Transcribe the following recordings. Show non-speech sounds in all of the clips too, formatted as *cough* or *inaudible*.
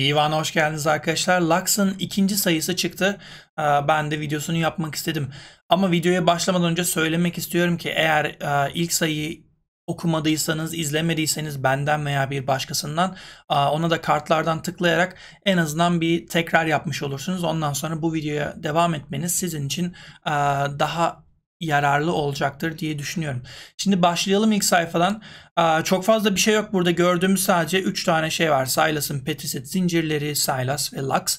Divana hoş geldiniz arkadaşlar. Lux'ın ikinci sayısı çıktı. Ee, ben de videosunu yapmak istedim. Ama videoya başlamadan önce söylemek istiyorum ki eğer e, ilk sayıyı okumadıysanız, izlemediyseniz benden veya bir başkasından e, ona da kartlardan tıklayarak en azından bir tekrar yapmış olursunuz. Ondan sonra bu videoya devam etmeniz sizin için e, daha yararlı olacaktır diye düşünüyorum. Şimdi başlayalım ilk sayfadan. Çok fazla bir şey yok burada gördüğümüz sadece 3 tane şey var. Silas'ın Petisit zincirleri, Silas ve Lux.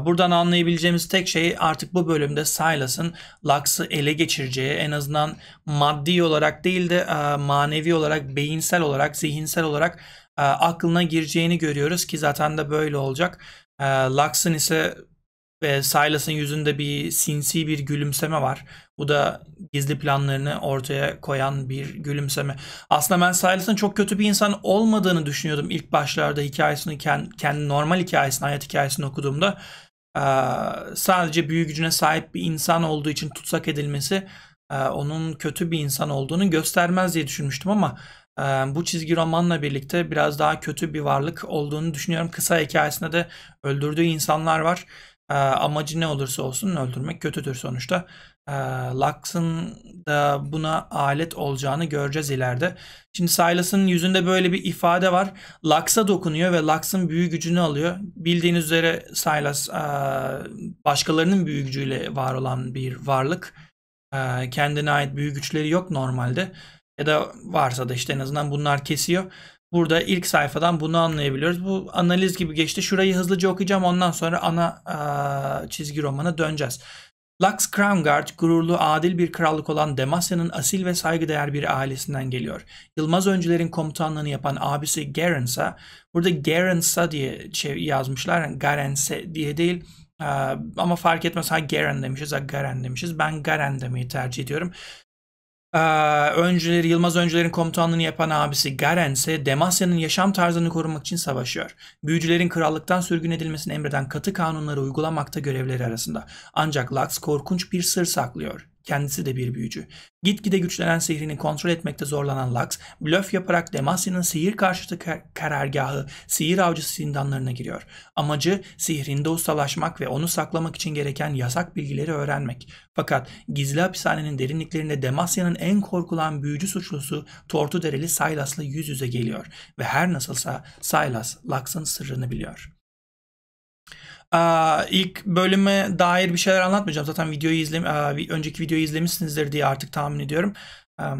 Buradan anlayabileceğimiz tek şey artık bu bölümde Silas'ın Lux'ı ele geçireceği en azından maddi olarak değil de manevi olarak, beyinsel olarak, zihinsel olarak aklına gireceğini görüyoruz ki zaten de böyle olacak. Lux'ın ise ve Silas'ın yüzünde bir sinsi bir gülümseme var. Bu da gizli planlarını ortaya koyan bir gülümseme. Aslında ben Silas'ın çok kötü bir insan olmadığını düşünüyordum ilk başlarda hikayesini kendi, normal hikayesini, hayat hikayesini okuduğumda. Sadece büyü gücüne sahip bir insan olduğu için tutsak edilmesi onun kötü bir insan olduğunu göstermez diye düşünmüştüm ama bu çizgi romanla birlikte biraz daha kötü bir varlık olduğunu düşünüyorum. Kısa hikayesinde de öldürdüğü insanlar var. E, amacı ne olursa olsun öldürmek kötüdür sonuçta. E, Lux'ın da buna alet olacağını göreceğiz ileride. Şimdi Silas'ın yüzünde böyle bir ifade var. Lux'a dokunuyor ve Lux'ın büyü gücünü alıyor. Bildiğiniz üzere Silas e, başkalarının büyü gücüyle var olan bir varlık. E, kendine ait büyü güçleri yok normalde. Ya da varsa da işte en azından bunlar kesiyor. Burada ilk sayfadan bunu anlayabiliyoruz. Bu analiz gibi geçti. Şurayı hızlıca okuyacağım. Ondan sonra ana a, çizgi romana döneceğiz. Lux Crownguard gururlu adil bir krallık olan Demasya'nın asil ve saygıdeğer bir ailesinden geliyor. Yılmaz Öncüler'in komutanlığını yapan abisi Garensa, burada Garensa diye şey yazmışlar, Garense diye değil ama fark etmez ha Garen demişiz ha Garen demişiz. Ben Garen demeyi tercih ediyorum. Ee, öncüleri, Yılmaz Öncüler'in komutanlığını yapan abisi Garen ise Demasya'nın yaşam tarzını korumak için savaşıyor. Büyücülerin krallıktan sürgün edilmesini emreden katı kanunları uygulamakta görevleri arasında. Ancak Lux korkunç bir sır saklıyor. Kendisi de bir büyücü. Gitgide güçlenen sihrini kontrol etmekte zorlanan Lux, blöf yaparak Demasya'nın sihir karşıtı kar karargahı sihir avcısı zindanlarına giriyor. Amacı sihrinde ustalaşmak ve onu saklamak için gereken yasak bilgileri öğrenmek. Fakat gizli hapishanenin derinliklerinde Demasya'nın en korkulan büyücü suçlusu Tortu Dereli Silas'la yüz yüze geliyor ve her nasılsa Silas Lux'ın sırrını biliyor. Aa, ilk bölüme dair bir şeyler anlatmayacağım. Zaten videoyu izlem önceki videoyu izlemişsinizdir diye artık tahmin ediyorum.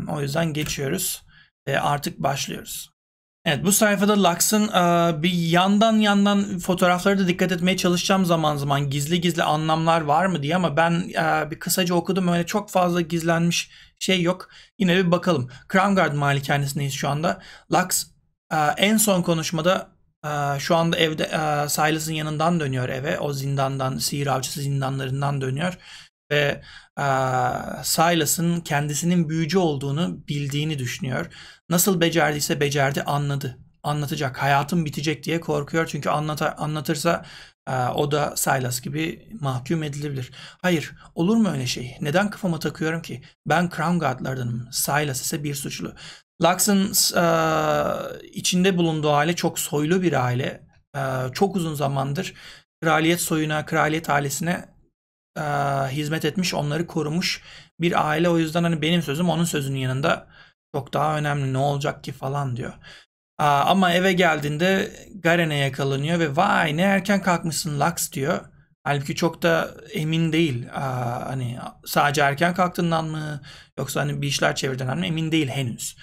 o yüzden geçiyoruz ve artık başlıyoruz. Evet bu sayfada Lux'ın bir yandan yandan fotoğrafları da dikkat etmeye çalışacağım zaman zaman gizli gizli anlamlar var mı diye ama ben bir kısaca okudum öyle çok fazla gizlenmiş şey yok. Yine bir bakalım. Crown Guard malikanesindeyiz şu anda. Lux en son konuşmada şu anda evde e, Silas'ın yanından dönüyor eve. O zindandan, sihir avcısı zindanlarından dönüyor. Ve e, Silas'ın kendisinin büyücü olduğunu bildiğini düşünüyor. Nasıl becerdiyse becerdi anladı. Anlatacak. Hayatım bitecek diye korkuyor. Çünkü anlata, anlatırsa e, o da Silas gibi mahkum edilebilir. Hayır olur mu öyle şey? Neden kafama takıyorum ki? Ben Crown Guard'lardanım. Silas ise bir suçlu. Lux'ın e, içinde bulunduğu aile çok soylu bir aile. E, çok uzun zamandır kraliyet soyuna, kraliyet ailesine e, hizmet etmiş, onları korumuş bir aile. O yüzden hani benim sözüm onun sözünün yanında çok daha önemli. Ne olacak ki falan diyor. E, ama eve geldiğinde Garen'e yakalanıyor ve vay ne erken kalkmışsın Lux diyor. Halbuki çok da emin değil. Aa, hani sadece erken kalktığından mı yoksa hani bir işler çevirdiğinden mi emin değil henüz.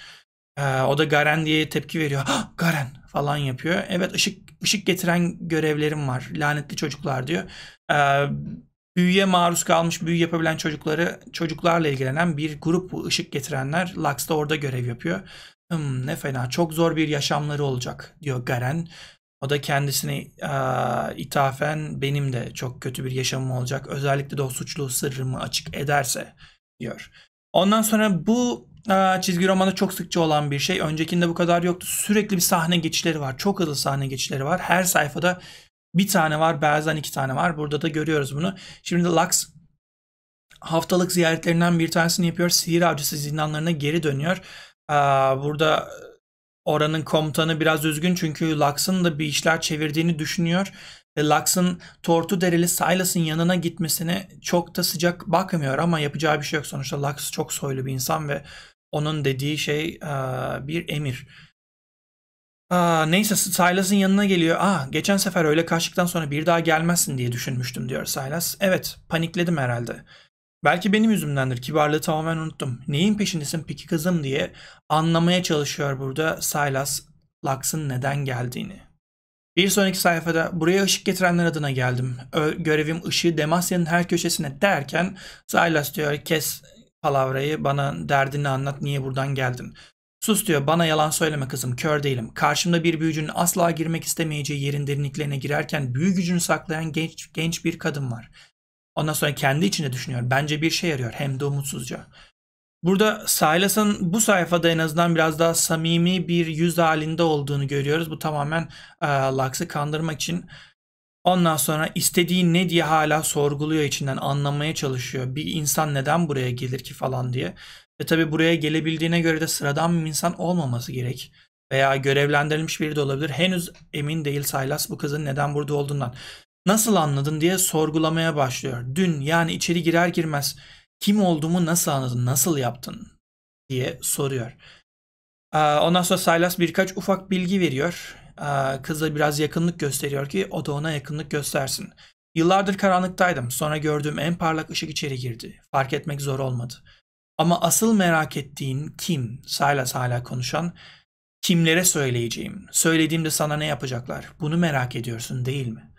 Ee, o da Garen diye tepki veriyor. Garen falan yapıyor. Evet ışık ışık getiren görevlerim var. Lanetli çocuklar diyor. Ee, büyüye maruz kalmış büyü yapabilen çocukları çocuklarla ilgilenen bir grup bu ışık getirenler. Lux da orada görev yapıyor. Hmm, ne fena çok zor bir yaşamları olacak diyor Garen. O da kendisine e, ithafen benim de çok kötü bir yaşamım olacak. Özellikle de o suçlu sırrımı açık ederse diyor. Ondan sonra bu çizgi romanda çok sıkça olan bir şey. Öncekinde bu kadar yoktu. Sürekli bir sahne geçişleri var. Çok hızlı sahne geçişleri var. Her sayfada bir tane var. Bazen iki tane var. Burada da görüyoruz bunu. Şimdi Lux haftalık ziyaretlerinden bir tanesini yapıyor. Sihir avcısı zindanlarına geri dönüyor. Burada oranın komutanı biraz üzgün çünkü Lux'ın da bir işler çevirdiğini düşünüyor. Ve Lux'ın Tortu Dereli Silas'ın yanına gitmesine çok da sıcak bakmıyor ama yapacağı bir şey yok. Sonuçta Lux çok soylu bir insan ve onun dediği şey bir emir. neyse Silas'ın yanına geliyor. Aa, geçen sefer öyle kaçtıktan sonra bir daha gelmezsin diye düşünmüştüm diyor Silas. Evet panikledim herhalde. Belki benim yüzümdendir. Kibarlığı tamamen unuttum. Neyin peşindesin peki kızım diye anlamaya çalışıyor burada Silas Lux'ın neden geldiğini. Bir sonraki sayfada buraya ışık getirenler adına geldim. Ö görevim ışığı Demasya'nın her köşesine derken Silas diyor kes palavrayı bana derdini anlat niye buradan geldin. Sus diyor bana yalan söyleme kızım kör değilim. Karşımda bir büyücünün asla girmek istemeyeceği yerin derinliklerine girerken büyü gücünü saklayan genç, genç bir kadın var. Ondan sonra kendi içinde düşünüyor. Bence bir şey arıyor hem de umutsuzca. Burada Silas'ın bu sayfada en azından biraz daha samimi bir yüz halinde olduğunu görüyoruz. Bu tamamen e, Lux'ı kandırmak için. Ondan sonra istediği ne diye hala sorguluyor içinden anlamaya çalışıyor. Bir insan neden buraya gelir ki falan diye. Ve tabi buraya gelebildiğine göre de sıradan bir insan olmaması gerek. Veya görevlendirilmiş biri de olabilir. Henüz emin değil Silas bu kızın neden burada olduğundan. Nasıl anladın diye sorgulamaya başlıyor. Dün yani içeri girer girmez kim olduğumu nasıl anladın, nasıl yaptın diye soruyor. Ondan sonra Silas birkaç ufak bilgi veriyor. Kızla biraz yakınlık gösteriyor ki o da ona yakınlık göstersin. Yıllardır karanlıktaydım. Sonra gördüğüm en parlak ışık içeri girdi. Fark etmek zor olmadı. Ama asıl merak ettiğin kim? Silas hala konuşan. Kimlere söyleyeceğim? Söylediğimde sana ne yapacaklar? Bunu merak ediyorsun değil mi?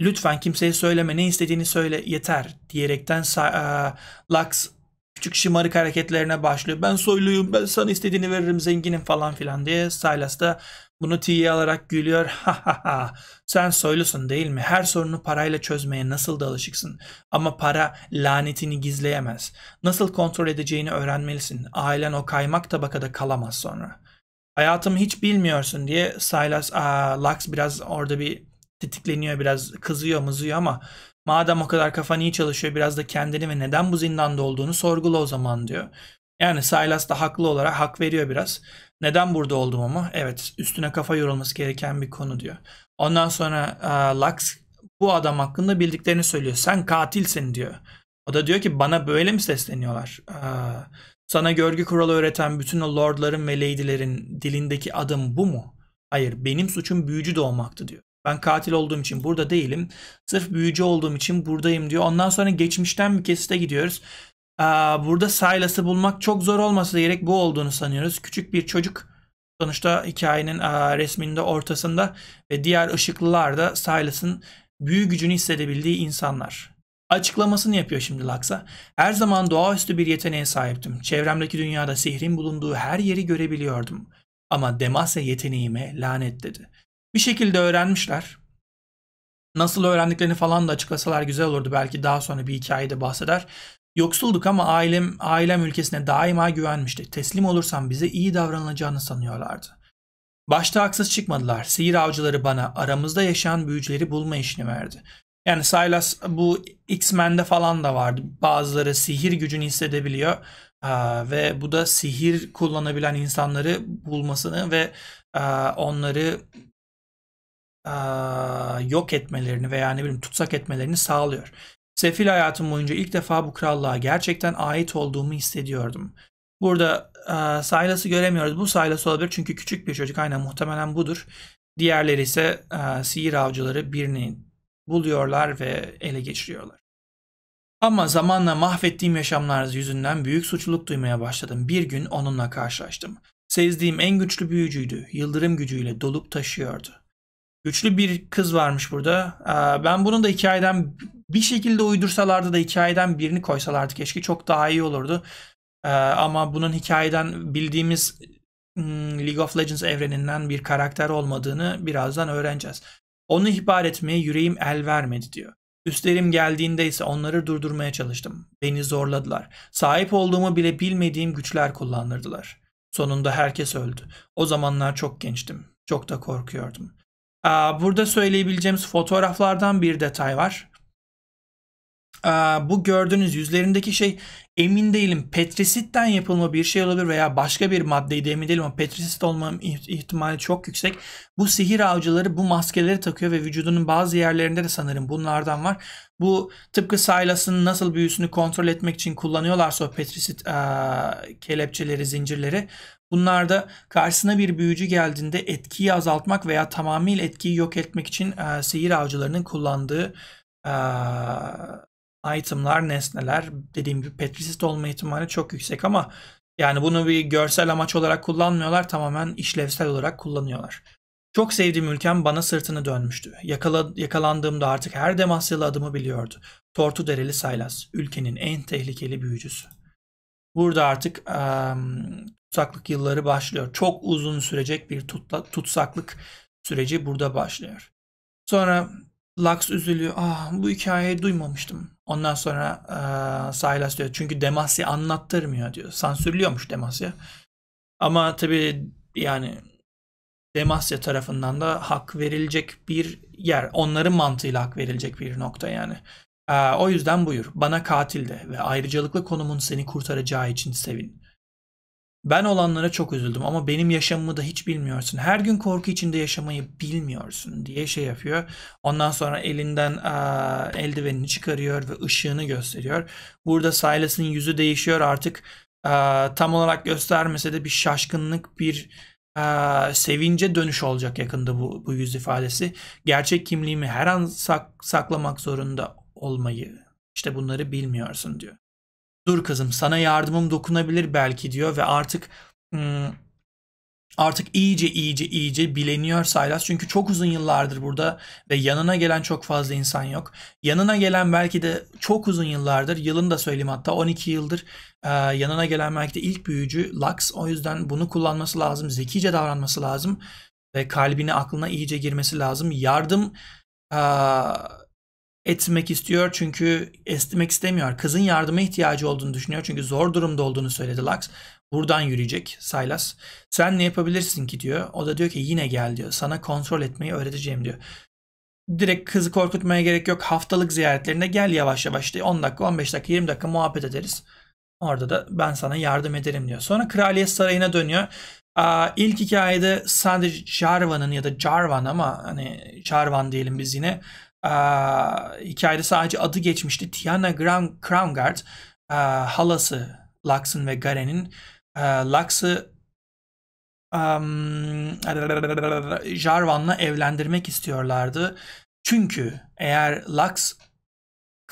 Lütfen kimseye söyleme ne istediğini söyle yeter diyerekten uh, Lux küçük şımarık hareketlerine başlıyor. Ben soyluyum ben sana istediğini veririm zenginim falan filan diye Silas da bunu tiye alarak gülüyor. *laughs* Ha ha ha sen soylusun değil mi? Her sorunu parayla çözmeye nasıl da alışıksın. Ama para lanetini gizleyemez. Nasıl kontrol edeceğini öğrenmelisin. Ailen o kaymak tabakada kalamaz sonra. Hayatımı hiç bilmiyorsun diye Silas, aa, Lux biraz orada bir tetikleniyor biraz kızıyor mızıyor ama madem o kadar kafan iyi çalışıyor biraz da kendini ve neden bu zindanda olduğunu sorgula o zaman diyor. Yani Silas da haklı olarak hak veriyor biraz. Neden burada oldum ama? Evet üstüne kafa yorulması gereken bir konu diyor. Ondan sonra uh, Lux bu adam hakkında bildiklerini söylüyor. Sen katilsin diyor. O da diyor ki bana böyle mi sesleniyorlar? Uh, sana görgü kuralı öğreten bütün o lordların ve lady'lerin dilindeki adım bu mu? Hayır benim suçum büyücü doğmaktı diyor. Ben katil olduğum için burada değilim. Sırf büyücü olduğum için buradayım diyor. Ondan sonra geçmişten bir kesite gidiyoruz. Burada Silas'ı bulmak çok zor olmasa gerek bu olduğunu sanıyoruz. Küçük bir çocuk sonuçta hikayenin resminde ortasında ve diğer ışıklılar da Silas'ın büyü gücünü hissedebildiği insanlar. Açıklamasını yapıyor şimdi Laksa. Her zaman doğaüstü bir yeteneğe sahiptim. Çevremdeki dünyada sihrin bulunduğu her yeri görebiliyordum. Ama Demasya yeteneğime lanet dedi. Bir şekilde öğrenmişler. Nasıl öğrendiklerini falan da açıklasalar güzel olurdu. Belki daha sonra bir hikayede bahseder. Yoksulduk ama ailem ailem ülkesine daima güvenmişti. Teslim olursam bize iyi davranılacağını sanıyorlardı. Başta haksız çıkmadılar. Sihir avcıları bana aramızda yaşayan büyücüleri bulma işini verdi. Yani Silas bu X-Men'de falan da vardı. Bazıları sihir gücünü hissedebiliyor. Aa, ve bu da sihir kullanabilen insanları bulmasını ve aa, onları yok etmelerini veya ne bileyim tutsak etmelerini sağlıyor. Sefil hayatım boyunca ilk defa bu krallığa gerçekten ait olduğumu hissediyordum. Burada e, Silas'ı göremiyoruz. Bu Silas olabilir çünkü küçük bir çocuk. Aynen muhtemelen budur. Diğerleri ise e, sihir avcıları birini buluyorlar ve ele geçiriyorlar. Ama zamanla mahvettiğim yaşamlar yüzünden büyük suçluluk duymaya başladım. Bir gün onunla karşılaştım. Sezdiğim en güçlü büyücüydü. Yıldırım gücüyle dolup taşıyordu. Güçlü bir kız varmış burada. Ben bunu da hikayeden bir şekilde uydursalardı da hikayeden birini koysalardı keşke çok daha iyi olurdu. Ama bunun hikayeden bildiğimiz hmm, League of Legends evreninden bir karakter olmadığını birazdan öğreneceğiz. Onu ihbar etmeye yüreğim el vermedi diyor. Üstlerim geldiğinde ise onları durdurmaya çalıştım. Beni zorladılar. Sahip olduğumu bile bilmediğim güçler kullandırdılar. Sonunda herkes öldü. O zamanlar çok gençtim. Çok da korkuyordum. Burada söyleyebileceğimiz fotoğraflardan bir detay var. Bu gördüğünüz yüzlerindeki şey emin değilim. Petrisitten yapılma bir şey olabilir veya başka bir maddeydi emin değilim ama petrisit olma ihtimali çok yüksek. Bu sihir avcıları bu maskeleri takıyor ve vücudunun bazı yerlerinde de sanırım bunlardan var. Bu tıpkı Silas'ın nasıl büyüsünü kontrol etmek için kullanıyorlarsa o petrisit e, kelepçeleri, zincirleri. Bunlar da karşısına bir büyücü geldiğinde etkiyi azaltmak veya tamamıyla etkiyi yok etmek için e, sihir avcılarının kullandığı e, itemlar, nesneler dediğim gibi petrisist olma ihtimali çok yüksek ama yani bunu bir görsel amaç olarak kullanmıyorlar tamamen işlevsel olarak kullanıyorlar. Çok sevdiğim ülkem bana sırtını dönmüştü. Yakala, yakalandığımda artık her Demasyalı adımı biliyordu. Tortu Dereli Saylas, ülkenin en tehlikeli büyücüsü. Burada artık um, tutsaklık yılları başlıyor. Çok uzun sürecek bir tutla, tutsaklık süreci burada başlıyor. Sonra Lux üzülüyor. Ah bu hikayeyi duymamıştım. Ondan sonra e, Silas diyor. Çünkü Demasya anlattırmıyor diyor. Sansürlüyormuş Demasya. Ama tabii yani Demasya tarafından da hak verilecek bir yer. Onların mantığıyla hak verilecek bir nokta yani. E, o yüzden buyur. Bana katil de ve ayrıcalıklı konumun seni kurtaracağı için sevin. Ben olanlara çok üzüldüm ama benim yaşamımı da hiç bilmiyorsun. Her gün korku içinde yaşamayı bilmiyorsun diye şey yapıyor. Ondan sonra elinden a, eldivenini çıkarıyor ve ışığını gösteriyor. Burada Silas'ın yüzü değişiyor artık. A, tam olarak göstermese de bir şaşkınlık, bir a, sevince dönüş olacak yakında bu, bu yüz ifadesi. Gerçek kimliğimi her an sak, saklamak zorunda olmayı, işte bunları bilmiyorsun diyor. Dur kızım sana yardımım dokunabilir belki diyor ve artık hmm, artık iyice iyice iyice bileniyor Silas. Çünkü çok uzun yıllardır burada ve yanına gelen çok fazla insan yok. Yanına gelen belki de çok uzun yıllardır, yılını da söyleyeyim hatta 12 yıldır e, yanına gelen belki de ilk büyücü Lux. O yüzden bunu kullanması lazım, zekice davranması lazım ve kalbine aklına iyice girmesi lazım. Yardım e, etmek istiyor çünkü estemek istemiyor. Kızın yardıma ihtiyacı olduğunu düşünüyor çünkü zor durumda olduğunu söyledi Lux. Buradan yürüyecek Silas. Sen ne yapabilirsin ki diyor. O da diyor ki yine gel diyor. Sana kontrol etmeyi öğreteceğim diyor. Direkt kızı korkutmaya gerek yok. Haftalık ziyaretlerinde gel yavaş yavaş diye 10 dakika, 15 dakika, 20 dakika muhabbet ederiz. Orada da ben sana yardım ederim diyor. Sonra Kraliyet Sarayı'na dönüyor. Aa, ilk hikayede sadece Jarvan'ın ya da Jarvan ama hani Jarvan diyelim biz yine e, hikayede sadece adı geçmişti. Tiana Gram Crownguard e, halası Lux'ın ve Garen'in e, Lux'ı um, Jarvan'la evlendirmek istiyorlardı. Çünkü eğer Lux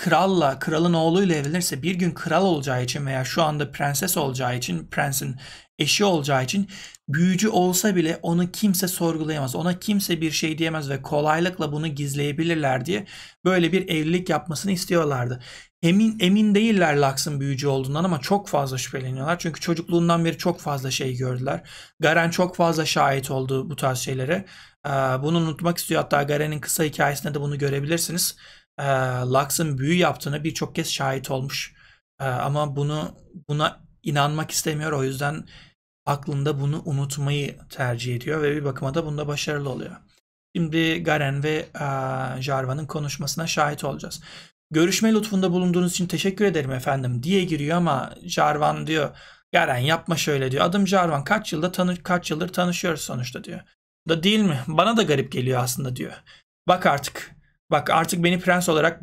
kralla, kralın oğluyla evlenirse bir gün kral olacağı için veya şu anda prenses olacağı için, prensin eşi olacağı için büyücü olsa bile onu kimse sorgulayamaz. Ona kimse bir şey diyemez ve kolaylıkla bunu gizleyebilirler diye böyle bir evlilik yapmasını istiyorlardı. Emin emin değiller Lux'ın büyücü olduğundan ama çok fazla şüpheleniyorlar. Çünkü çocukluğundan beri çok fazla şey gördüler. Garen çok fazla şahit oldu bu tarz şeylere. Bunu unutmak istiyor. Hatta Garen'in kısa hikayesinde de bunu görebilirsiniz. Lux'ın büyü yaptığını birçok kez şahit olmuş. Ama bunu buna inanmak istemiyor. O yüzden aklında bunu unutmayı tercih ediyor ve bir bakıma da bunda başarılı oluyor. Şimdi Garen ve uh, Jarvan'ın konuşmasına şahit olacağız. Görüşme lütfunda bulunduğunuz için teşekkür ederim efendim diye giriyor ama Jarvan diyor Garen yapma şöyle diyor. Adım Jarvan kaç yılda tanı kaç yıldır tanışıyoruz sonuçta diyor. Da değil mi? Bana da garip geliyor aslında diyor. Bak artık Bak artık beni prens olarak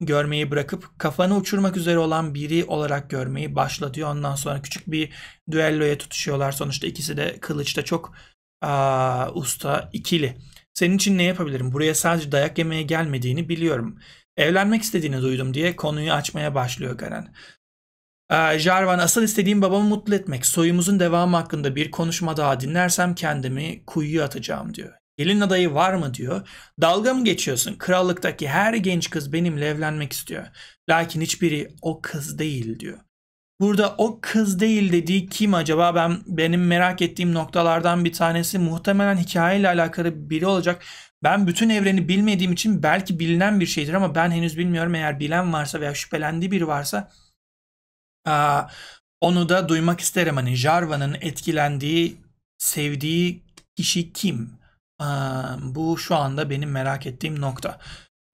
görmeyi bırakıp kafanı uçurmak üzere olan biri olarak görmeyi başla diyor. Ondan sonra küçük bir düelloya tutuşuyorlar. Sonuçta ikisi de kılıçta çok aa, usta ikili. Senin için ne yapabilirim? Buraya sadece dayak yemeye gelmediğini biliyorum. Evlenmek istediğini duydum diye konuyu açmaya başlıyor Garen. Jarvan asıl istediğim babamı mutlu etmek. Soyumuzun devamı hakkında bir konuşma daha dinlersem kendimi kuyuya atacağım diyor. Gelin adayı var mı diyor. Dalga mı geçiyorsun? Krallıktaki her genç kız benimle evlenmek istiyor. Lakin hiçbiri o kız değil diyor. Burada o kız değil dediği kim acaba? Ben benim merak ettiğim noktalardan bir tanesi muhtemelen hikayeyle alakalı biri olacak. Ben bütün evreni bilmediğim için belki bilinen bir şeydir ama ben henüz bilmiyorum. Eğer bilen varsa veya şüphelendiği biri varsa aa, onu da duymak isterim. Hani Jarvan'ın etkilendiği, sevdiği kişi kim? Bu şu anda benim merak ettiğim nokta.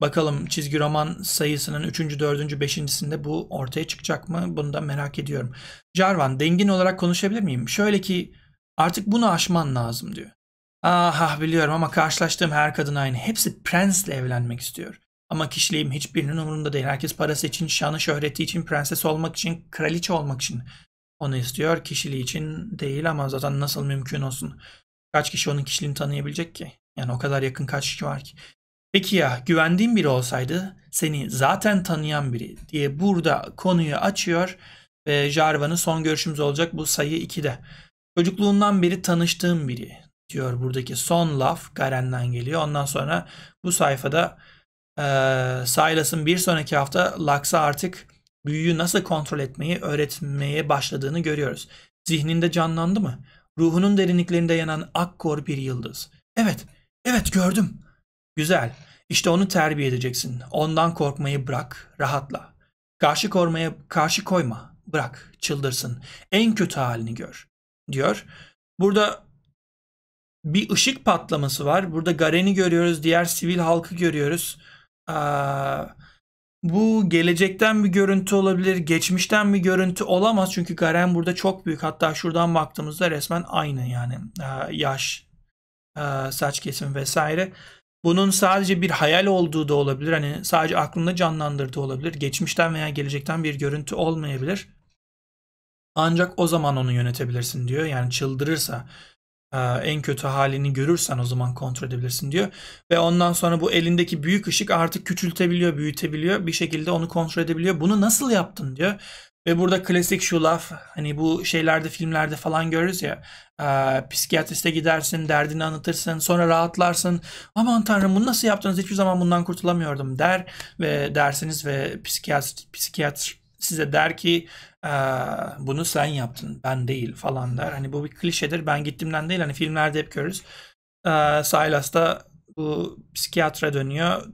Bakalım çizgi roman sayısının 3. 4. 5.sinde bu ortaya çıkacak mı? Bunu da merak ediyorum. Jarvan dengin olarak konuşabilir miyim? Şöyle ki artık bunu aşman lazım diyor. Aha biliyorum ama karşılaştığım her kadın aynı. Hepsi prensle evlenmek istiyor. Ama kişiliğim hiçbirinin umurunda değil. Herkes parası için, şanı şöhreti için, prenses olmak için, kraliçe olmak için onu istiyor. Kişiliği için değil ama zaten nasıl mümkün olsun. Kaç kişi onun kişiliğini tanıyabilecek ki? Yani o kadar yakın kaç kişi var ki? Peki ya güvendiğin biri olsaydı seni zaten tanıyan biri diye burada konuyu açıyor ve Jarvan'ın son görüşümüz olacak bu sayı 2'de. Çocukluğundan beri tanıştığım biri diyor buradaki son laf Garen'den geliyor. Ondan sonra bu sayfada e, Silas'ın bir sonraki hafta Lux'a artık büyüyü nasıl kontrol etmeyi öğretmeye başladığını görüyoruz. Zihninde canlandı mı? Ruhunun derinliklerinde yanan akkor bir yıldız. Evet, evet gördüm. Güzel. İşte onu terbiye edeceksin. Ondan korkmayı bırak, rahatla. Karşı kormaya karşı koyma. Bırak, çıldırsın. En kötü halini gör. Diyor. Burada bir ışık patlaması var. Burada Garen'i görüyoruz. Diğer sivil halkı görüyoruz. Aa, bu gelecekten bir görüntü olabilir. Geçmişten bir görüntü olamaz. Çünkü Garen burada çok büyük. Hatta şuradan baktığımızda resmen aynı yani. Aa, yaş, aa, saç kesim vesaire. Bunun sadece bir hayal olduğu da olabilir. Hani sadece aklında canlandırdığı olabilir. Geçmişten veya gelecekten bir görüntü olmayabilir. Ancak o zaman onu yönetebilirsin diyor. Yani çıldırırsa en kötü halini görürsen o zaman kontrol edebilirsin diyor. Ve ondan sonra bu elindeki büyük ışık artık küçültebiliyor, büyütebiliyor. Bir şekilde onu kontrol edebiliyor. Bunu nasıl yaptın diyor. Ve burada klasik şu laf hani bu şeylerde filmlerde falan görürüz ya e, psikiyatriste gidersin derdini anlatırsın sonra rahatlarsın aman tanrım bunu nasıl yaptınız hiçbir zaman bundan kurtulamıyordum der ve dersiniz ve psikiyatr, psikiyatr size der ki bunu sen yaptın ben değil falan der. Hani bu bir klişedir ben gittimden değil hani filmlerde hep görürüz. E, Silas da bu psikiyatra dönüyor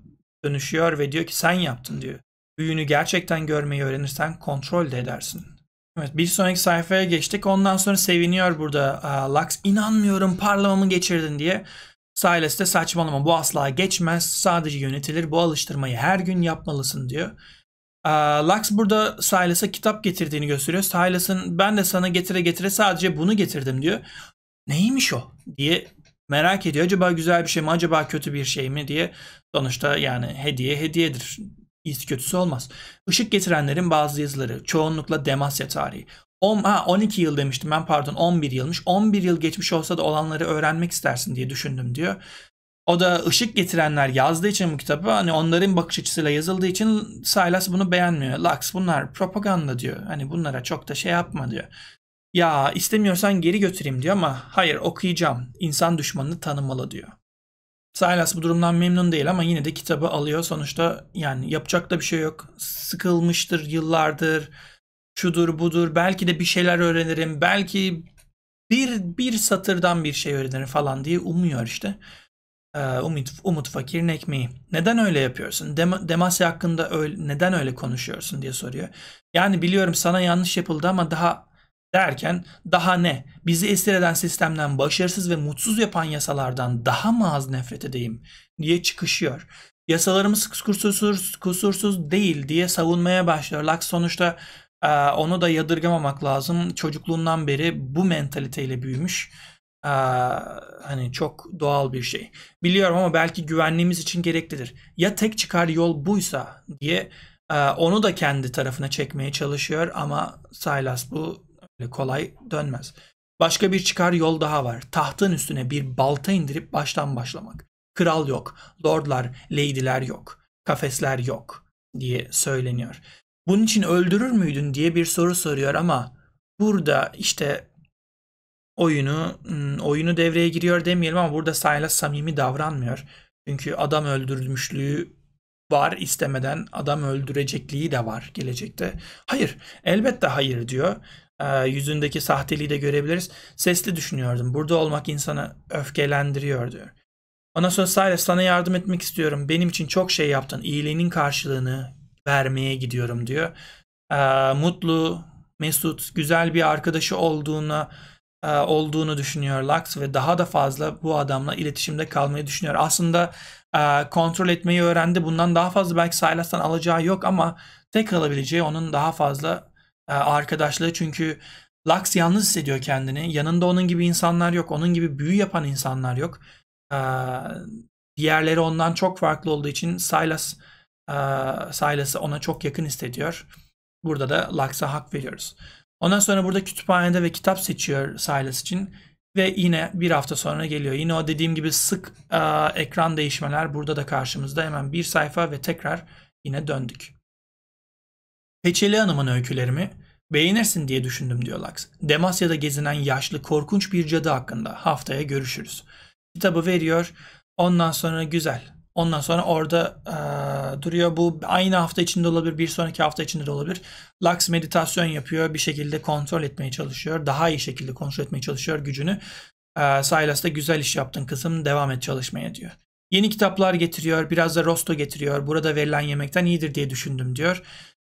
dönüşüyor ve diyor ki sen yaptın diyor büyüğünü gerçekten görmeyi öğrenirsen kontrol de edersin. Evet bir sonraki sayfaya geçtik. Ondan sonra seviniyor burada Lux. İnanmıyorum parlamamı geçirdin diye. Silas de saçmalama bu asla geçmez. Sadece yönetilir. Bu alıştırmayı her gün yapmalısın diyor. Lux burada Silas'a kitap getirdiğini gösteriyor. Silas'ın ben de sana getire getire sadece bunu getirdim diyor. Neymiş o diye merak ediyor. Acaba güzel bir şey mi? Acaba kötü bir şey mi diye. Sonuçta yani hediye hediyedir. İyisi kötüsü olmaz. Işık getirenlerin bazı yazıları çoğunlukla Demasya tarihi. 10, ha, 12 yıl demiştim ben pardon 11 yılmış. 11 yıl geçmiş olsa da olanları öğrenmek istersin diye düşündüm diyor. O da ışık getirenler yazdığı için bu kitabı hani onların bakış açısıyla yazıldığı için Silas bunu beğenmiyor. Lux bunlar propaganda diyor. Hani bunlara çok da şey yapma diyor. Ya istemiyorsan geri götüreyim diyor ama hayır okuyacağım. İnsan düşmanını tanımalı diyor. Silas bu durumdan memnun değil ama yine de kitabı alıyor. Sonuçta yani yapacak da bir şey yok. Sıkılmıştır yıllardır. Şudur budur. Belki de bir şeyler öğrenirim. Belki bir, bir satırdan bir şey öğrenirim falan diye umuyor işte. Ee, umut, umut fakirin ekmeği. Neden öyle yapıyorsun? Dem Demasya hakkında öyle, neden öyle konuşuyorsun diye soruyor. Yani biliyorum sana yanlış yapıldı ama daha derken daha ne? Bizi esir eden sistemden başarısız ve mutsuz yapan yasalardan daha mı az nefret edeyim diye çıkışıyor. Yasalarımız kusursuz, kusursuz değil diye savunmaya başlıyor. Lux sonuçta e, onu da yadırgamamak lazım. Çocukluğundan beri bu mentaliteyle büyümüş. Ee, hani çok doğal bir şey. Biliyorum ama belki güvenliğimiz için gereklidir. Ya tek çıkar yol buysa diye e, onu da kendi tarafına çekmeye çalışıyor ama Silas bu kolay dönmez. Başka bir çıkar yol daha var. Tahtın üstüne bir balta indirip baştan başlamak. Kral yok, lordlar, lady'ler yok, kafesler yok diye söyleniyor. Bunun için öldürür müydün diye bir soru soruyor ama burada işte oyunu oyunu devreye giriyor demeyelim ama burada Silas samimi davranmıyor. Çünkü adam öldürülmüşlüğü var istemeden adam öldürecekliği de var gelecekte. Hayır elbette hayır diyor e, yüzündeki sahteliği de görebiliriz. Sesli düşünüyordum. Burada olmak insanı öfkelendiriyor diyor. Ondan sonra Silas sana yardım etmek istiyorum. Benim için çok şey yaptın. İyiliğinin karşılığını vermeye gidiyorum diyor. E, mutlu, mesut, güzel bir arkadaşı olduğuna olduğunu düşünüyor Lux ve daha da fazla bu adamla iletişimde kalmayı düşünüyor. Aslında e, kontrol etmeyi öğrendi. Bundan daha fazla belki Silas'tan alacağı yok ama tek alabileceği onun daha fazla e, arkadaşlığı. Çünkü Lux yalnız hissediyor kendini. Yanında onun gibi insanlar yok. Onun gibi büyü yapan insanlar yok. E, diğerleri ondan çok farklı olduğu için Silas e, Silas'ı ona çok yakın hissediyor. Burada da Lux'a hak veriyoruz. Ondan sonra burada kütüphanede ve kitap seçiyor Silas için. Ve yine bir hafta sonra geliyor. Yine o dediğim gibi sık e, ekran değişmeler burada da karşımızda. Hemen bir sayfa ve tekrar yine döndük. Peçeli Hanım'ın öykülerimi beğenirsin diye düşündüm diyor Lux. Demasya'da gezinen yaşlı korkunç bir cadı hakkında. Haftaya görüşürüz. Kitabı veriyor. Ondan sonra güzel. Ondan sonra orada e, duruyor. Bu aynı hafta içinde olabilir, bir sonraki hafta içinde de olabilir. Lux meditasyon yapıyor. Bir şekilde kontrol etmeye çalışıyor. Daha iyi şekilde kontrol etmeye çalışıyor gücünü. E, Silas da güzel iş yaptın kızım. Devam et çalışmaya diyor. Yeni kitaplar getiriyor. Biraz da rosto getiriyor. Burada verilen yemekten iyidir diye düşündüm diyor.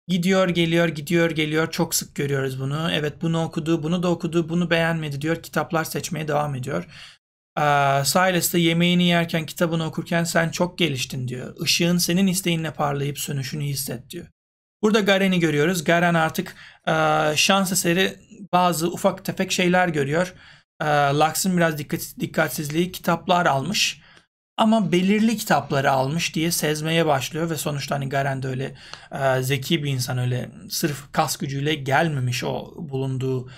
Gidiyor geliyor gidiyor geliyor çok sık görüyoruz bunu. Evet bunu okudu bunu da okudu bunu beğenmedi diyor. Kitaplar seçmeye devam ediyor. Ee, Silas da yemeğini yerken kitabını okurken sen çok geliştin diyor. Işığın senin isteğinle parlayıp sönüşünü hisset diyor. Burada Garen'i görüyoruz. Garen artık e, şans eseri bazı ufak tefek şeyler görüyor. E, Lux'ın biraz dikkat, dikkatsizliği kitaplar almış. Ama belirli kitapları almış diye sezmeye başlıyor ve sonuçta hani Garen de öyle e, zeki bir insan öyle sırf kas gücüyle gelmemiş o bulunduğu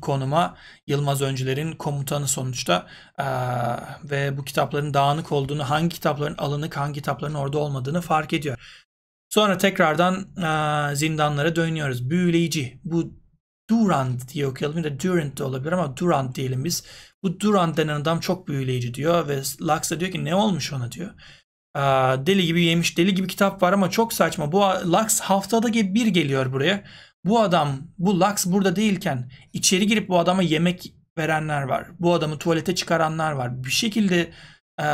konuma Yılmaz Öncüler'in komutanı sonuçta ee, ve bu kitapların dağınık olduğunu, hangi kitapların alınık, hangi kitapların orada olmadığını fark ediyor. Sonra tekrardan e, zindanlara dönüyoruz. Büyüleyici. Bu Durand diye okuyalım. Ya da Durant de olabilir ama Durand diyelim biz. Bu Durand denen adam çok büyüleyici diyor ve Lux da diyor ki ne olmuş ona diyor. Ee, deli gibi yemiş, deli gibi kitap var ama çok saçma. Bu Lux haftada bir geliyor buraya bu adam, bu Lux burada değilken içeri girip bu adama yemek verenler var. Bu adamı tuvalete çıkaranlar var. Bir şekilde e,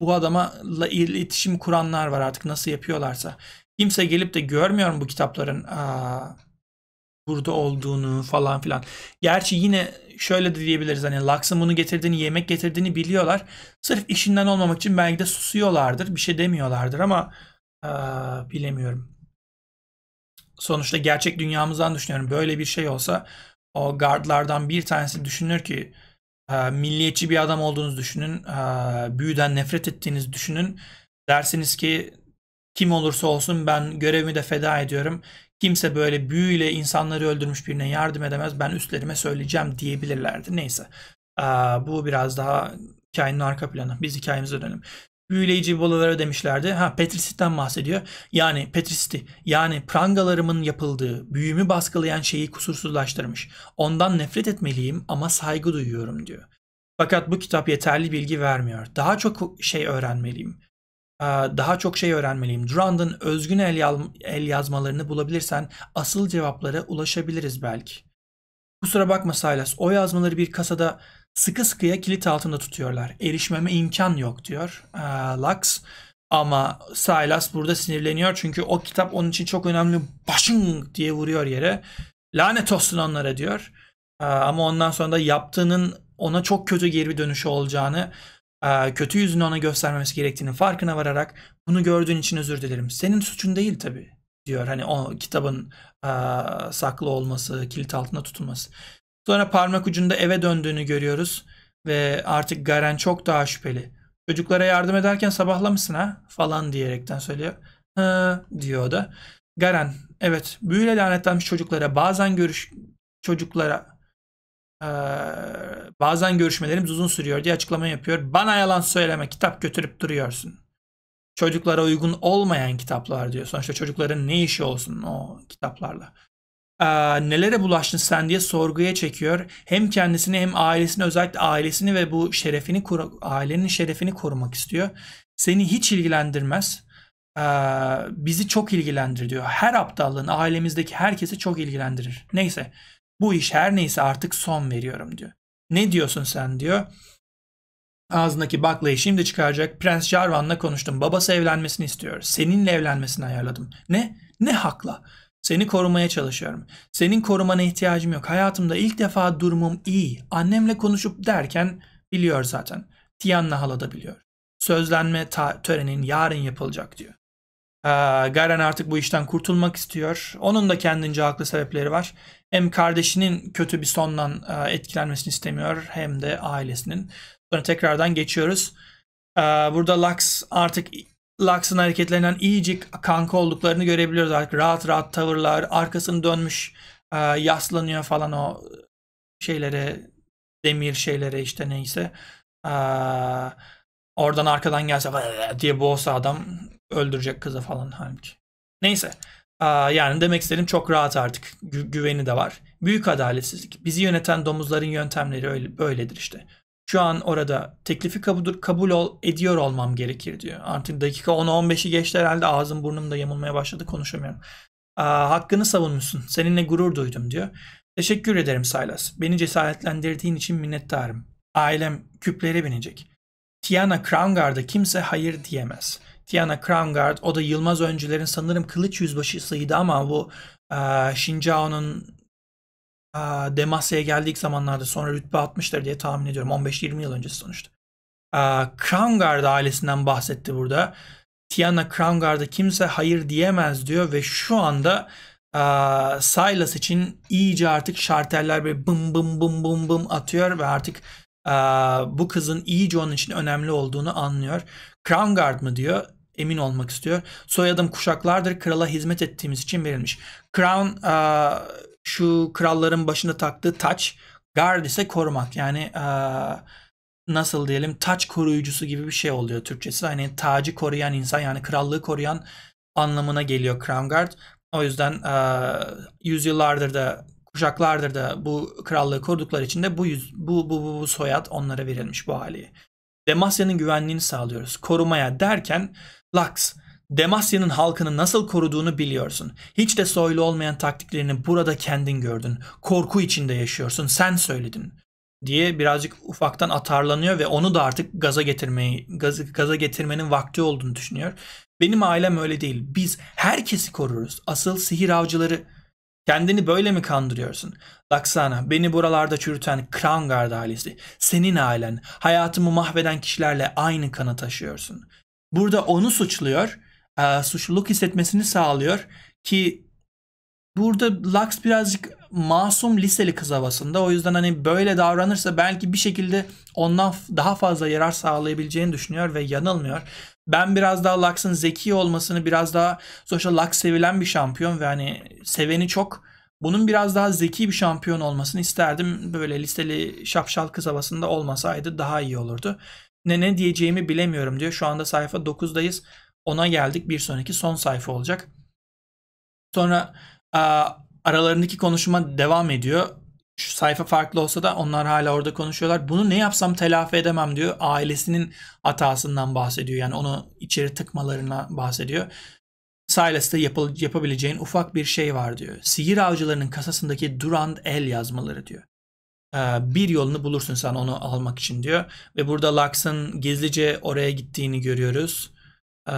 bu adama iletişim kuranlar var artık nasıl yapıyorlarsa. Kimse gelip de görmüyor mu bu kitapların e, burada olduğunu falan filan. Gerçi yine şöyle de diyebiliriz hani Lux'ın bunu getirdiğini, yemek getirdiğini biliyorlar. Sırf işinden olmamak için belki de susuyorlardır. Bir şey demiyorlardır ama e, bilemiyorum sonuçta gerçek dünyamızdan düşünüyorum. Böyle bir şey olsa o guardlardan bir tanesi düşünür ki e, milliyetçi bir adam olduğunuzu düşünün. E, büyüden nefret ettiğinizi düşünün. Dersiniz ki kim olursa olsun ben görevimi de feda ediyorum. Kimse böyle büyüyle insanları öldürmüş birine yardım edemez. Ben üstlerime söyleyeceğim diyebilirlerdi. Neyse. E, bu biraz daha hikayenin arka planı. Biz hikayemize dönelim büyüleyici bolalara demişlerdi. Ha Petrisit'ten bahsediyor. Yani Petristi yani prangalarımın yapıldığı, büyümü baskılayan şeyi kusursuzlaştırmış. Ondan nefret etmeliyim ama saygı duyuyorum diyor. Fakat bu kitap yeterli bilgi vermiyor. Daha çok şey öğrenmeliyim. Daha çok şey öğrenmeliyim. Durand'ın özgün el, el yazmalarını bulabilirsen asıl cevaplara ulaşabiliriz belki. Kusura bakma Silas, o yazmaları bir kasada sıkı sıkıya kilit altında tutuyorlar. Erişmeme imkan yok diyor e, Lux. Ama Silas burada sinirleniyor çünkü o kitap onun için çok önemli. Başın diye vuruyor yere. Lanet olsun onlara diyor. E, ama ondan sonra da yaptığının ona çok kötü geri bir dönüşü olacağını, e, kötü yüzünü ona göstermemesi gerektiğini farkına vararak bunu gördüğün için özür dilerim. Senin suçun değil tabii diyor. Hani o kitabın e, saklı olması, kilit altında tutulması. Sonra parmak ucunda eve döndüğünü görüyoruz ve artık Garen çok daha şüpheli. Çocuklara yardım ederken sabahlamışsın ha falan diyerekten söylüyor. Hı diyor o da. Garen evet büyüyle lanetlenmiş çocuklara bazen görüş çocuklara ee, bazen görüşmelerimiz uzun sürüyor diye açıklama yapıyor. Bana yalan söyleme kitap götürüp duruyorsun. Çocuklara uygun olmayan kitaplar diyor. Sonuçta çocukların ne işi olsun o kitaplarla e, nelere bulaştın sen diye sorguya çekiyor. Hem kendisini hem ailesini özellikle ailesini ve bu şerefini ailenin şerefini korumak istiyor. Seni hiç ilgilendirmez. E, bizi çok ilgilendir diyor. Her aptallığın ailemizdeki herkesi çok ilgilendirir. Neyse bu iş her neyse artık son veriyorum diyor. Ne diyorsun sen diyor. Ağzındaki baklayı şimdi çıkaracak. Prens Jarvan'la konuştum. Babası evlenmesini istiyor. Seninle evlenmesini ayarladım. Ne? Ne hakla? Seni korumaya çalışıyorum. Senin korumana ihtiyacım yok. Hayatımda ilk defa durumum iyi. Annemle konuşup derken biliyor zaten. Tianna hala da biliyor. Sözlenme törenin yarın yapılacak diyor. Ee, Garen artık bu işten kurtulmak istiyor. Onun da kendince haklı sebepleri var. Hem kardeşinin kötü bir sondan e, etkilenmesini istemiyor hem de ailesinin. Sonra tekrardan geçiyoruz. Ee, burada Lux artık Lux'ın hareketlerinden iyice kanka olduklarını görebiliyoruz artık. Rahat rahat tavırlar, arkasını dönmüş, e, yaslanıyor falan o şeylere, demir şeylere işte neyse. Ee, oradan arkadan gelse diye boğsa adam öldürecek kızı falan halbuki. Neyse. Yani demek istedim çok rahat artık. Gü- güveni de var. Büyük adaletsizlik. Bizi yöneten domuzların yöntemleri öyle, böyledir işte. Şu an orada teklifi kabul, kabul ol, ediyor olmam gerekir diyor. Artık dakika 10'u 15'i geçti herhalde ağzım burnum da yamulmaya başladı konuşamıyorum. Aa, hakkını savunmuşsun. Seninle gurur duydum diyor. Teşekkür ederim Silas. Beni cesaretlendirdiğin için minnettarım. Ailem küplere binecek. Tiana Crownguard'a kimse hayır diyemez. Tiana Crownguard o da Yılmaz Öncüler'in sanırım kılıç yüzbaşısıydı ama bu e, Shinjao'nun Demasya'ya geldiği zamanlarda sonra rütbe atmışlar diye tahmin ediyorum. 15-20 yıl öncesi sonuçta. E, Crownguard ailesinden bahsetti burada. Tiana Crownguard'a kimse hayır diyemez diyor ve şu anda Silas için iyice artık şarteller böyle bım bım bım bım bım atıyor ve artık bu kızın iyice onun için önemli olduğunu anlıyor. Crownguard mı diyor emin olmak istiyor. Soyadım kuşaklardır krala hizmet ettiğimiz için verilmiş. Crown şu kralların başında taktığı taç. Guard ise korumak. Yani nasıl diyelim taç koruyucusu gibi bir şey oluyor Türkçesi. Hani tacı koruyan insan yani krallığı koruyan anlamına geliyor Crown Guard. O yüzden e, yüzyıllardır da kuşaklardır da bu krallığı korudukları için de bu, yüz, bu, bu, bu, bu soyad onlara verilmiş bu haliye. Demasya'nın güvenliğini sağlıyoruz. Korumaya derken Lux, Demasya'nın halkını nasıl koruduğunu biliyorsun. Hiç de soylu olmayan taktiklerini burada kendin gördün. Korku içinde yaşıyorsun. Sen söyledin diye birazcık ufaktan atarlanıyor ve onu da artık gaza getirmeyi gaz, gaza getirmenin vakti olduğunu düşünüyor. Benim ailem öyle değil. Biz herkesi koruruz. Asıl sihir avcıları kendini böyle mi kandırıyorsun? Laksana, beni buralarda çürüten Crown Guard ailesi, senin ailen, hayatımı mahveden kişilerle aynı kanı taşıyorsun. Burada onu suçluyor, e, suçluluk hissetmesini sağlıyor ki burada Lux birazcık masum liseli kız havasında. O yüzden hani böyle davranırsa belki bir şekilde ondan daha fazla yarar sağlayabileceğini düşünüyor ve yanılmıyor. Ben biraz daha Lux'ın zeki olmasını biraz daha sonuçta Lux sevilen bir şampiyon ve hani seveni çok. Bunun biraz daha zeki bir şampiyon olmasını isterdim. Böyle listeli şapşal kız havasında olmasaydı daha iyi olurdu. Ne ne diyeceğimi bilemiyorum diyor. Şu anda sayfa 9'dayız. Ona geldik. Bir sonraki son sayfa olacak. Sonra aralarındaki konuşma devam ediyor. Şu sayfa farklı olsa da onlar hala orada konuşuyorlar. Bunu ne yapsam telafi edemem diyor. Ailesinin hatasından bahsediyor. Yani onu içeri tıkmalarına bahsediyor. Silas'ta yapıl- yapabileceğin ufak bir şey var diyor. Sihir avcılarının kasasındaki Durand el yazmaları diyor. Ee, bir yolunu bulursun sen onu almak için diyor. Ve burada Lux'ın gizlice oraya gittiğini görüyoruz. Ee,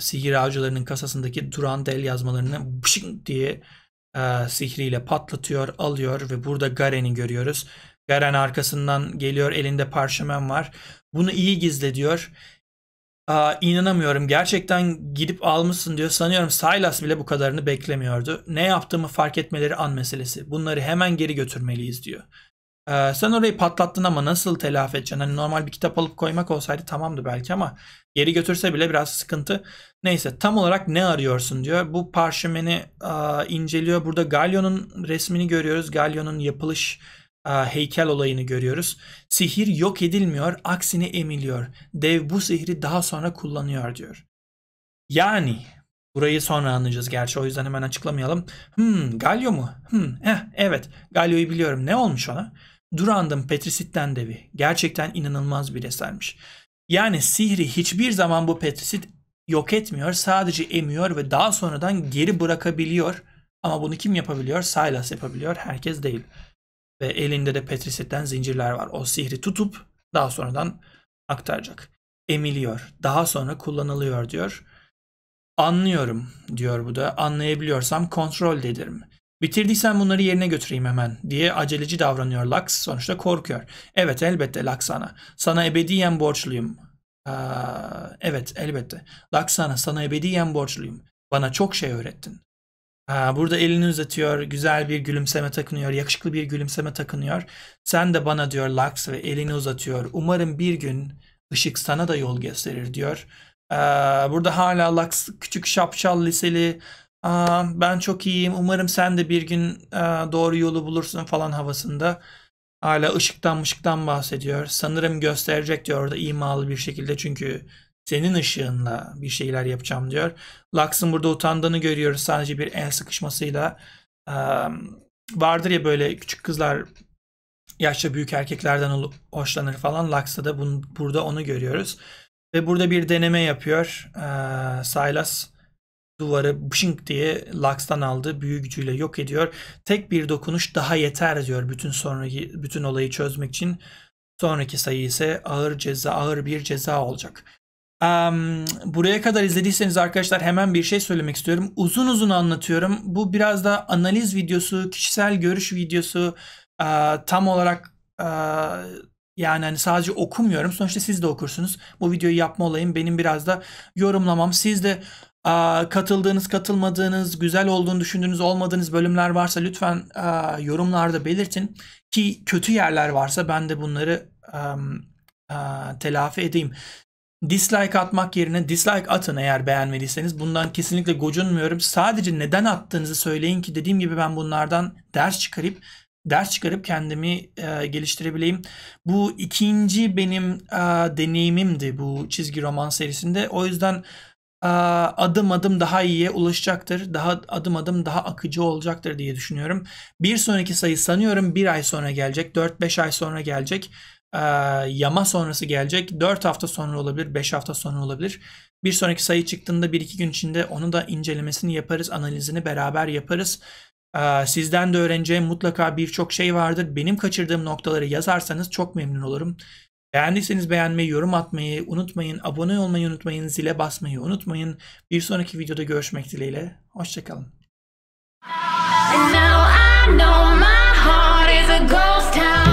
sihir avcılarının kasasındaki Durand el yazmalarını bışık diye e, sihriyle patlatıyor, alıyor ve burada Garen'i görüyoruz. Garen arkasından geliyor, elinde parşömen var. Bunu iyi gizle diyor. Aa, inanamıyorum. Gerçekten gidip almışsın diyor. Sanıyorum Silas bile bu kadarını beklemiyordu. Ne yaptığımı fark etmeleri an meselesi. Bunları hemen geri götürmeliyiz diyor. Ee, sen orayı patlattın ama nasıl telafi edeceksin? Hani normal bir kitap alıp koymak olsaydı tamamdı belki ama geri götürse bile biraz sıkıntı. Neyse tam olarak ne arıyorsun diyor. Bu parşömeni a, inceliyor. Burada Galio'nun resmini görüyoruz. Galio'nun yapılış a, heykel olayını görüyoruz. Sihir yok edilmiyor, aksine emiliyor. Dev bu sihri daha sonra kullanıyor diyor. Yani Burayı sonra anlayacağız gerçi o yüzden hemen açıklamayalım. Hmm Galio mu? Hmm eh, evet Galio'yu biliyorum. Ne olmuş ona? Durand'ın Petrisit'ten devi. Gerçekten inanılmaz bir esermiş. Yani sihri hiçbir zaman bu Petrisit yok etmiyor. Sadece emiyor ve daha sonradan geri bırakabiliyor. Ama bunu kim yapabiliyor? Silas yapabiliyor. Herkes değil. Ve elinde de Petrisit'ten zincirler var. O sihri tutup daha sonradan aktaracak. Emiliyor. Daha sonra kullanılıyor diyor. Anlıyorum diyor bu da. Anlayabiliyorsam kontrol ederim. Bitirdiysen bunları yerine götüreyim hemen diye aceleci davranıyor Lux. Sonuçta korkuyor. Evet elbette Lux sana. Ebediyen borçluyum. Aa, evet elbette. Laksana sana ebediyen borçluyum. Bana çok şey öğrettin. Aa, burada elini uzatıyor, güzel bir gülümseme takınıyor, yakışıklı bir gülümseme takınıyor. Sen de bana diyor Laks ve elini uzatıyor. Umarım bir gün ışık sana da yol gösterir diyor. Aa, burada hala Laks küçük şapşal liseli Aa, ben çok iyiyim. Umarım sen de bir gün aa, doğru yolu bulursun falan havasında. Hala ışıktan ışıktan bahsediyor. Sanırım gösterecek diyor orada imalı bir şekilde çünkü senin ışığınla bir şeyler yapacağım diyor. Lux'ın burada utandığını görüyoruz sadece bir el sıkışmasıyla. Ee, vardır ya böyle küçük kızlar yaşça büyük erkeklerden hoşlanır falan. Lux'ta da bunu, burada onu görüyoruz. Ve burada bir deneme yapıyor. Ee, Silas duvarı bışınk diye Lux'tan aldı. Büyü gücüyle yok ediyor. Tek bir dokunuş daha yeter diyor bütün sonraki bütün olayı çözmek için. Sonraki sayı ise ağır ceza, ağır bir ceza olacak. Um, buraya kadar izlediyseniz arkadaşlar hemen bir şey söylemek istiyorum. Uzun uzun anlatıyorum. Bu biraz da analiz videosu, kişisel görüş videosu. Uh, tam olarak uh, yani hani sadece okumuyorum. Sonuçta siz de okursunuz. Bu videoyu yapma olayım benim biraz da yorumlamam. Siz de katıldığınız, katılmadığınız, güzel olduğunu düşündüğünüz, olmadığınız bölümler varsa lütfen yorumlarda belirtin. Ki kötü yerler varsa ben de bunları telafi edeyim. Dislike atmak yerine dislike atın eğer beğenmediyseniz. Bundan kesinlikle gocunmuyorum. Sadece neden attığınızı söyleyin ki dediğim gibi ben bunlardan ders çıkarıp ders çıkarıp kendimi e, geliştirebileyim. Bu ikinci benim e, deneyimimdi bu çizgi roman serisinde. O yüzden adım adım daha iyiye ulaşacaktır. Daha adım adım daha akıcı olacaktır diye düşünüyorum. Bir sonraki sayı sanıyorum bir ay sonra gelecek. 4-5 ay sonra gelecek. Yama sonrası gelecek. 4 hafta sonra olabilir. 5 hafta sonra olabilir. Bir sonraki sayı çıktığında 1-2 gün içinde onu da incelemesini yaparız. Analizini beraber yaparız. Sizden de öğreneceğim mutlaka birçok şey vardır. Benim kaçırdığım noktaları yazarsanız çok memnun olurum. Beğendiyseniz beğenmeyi, yorum atmayı unutmayın. Abone olmayı unutmayın. Zile basmayı unutmayın. Bir sonraki videoda görüşmek dileğiyle. Hoşçakalın. And now I know my heart is a ghost town.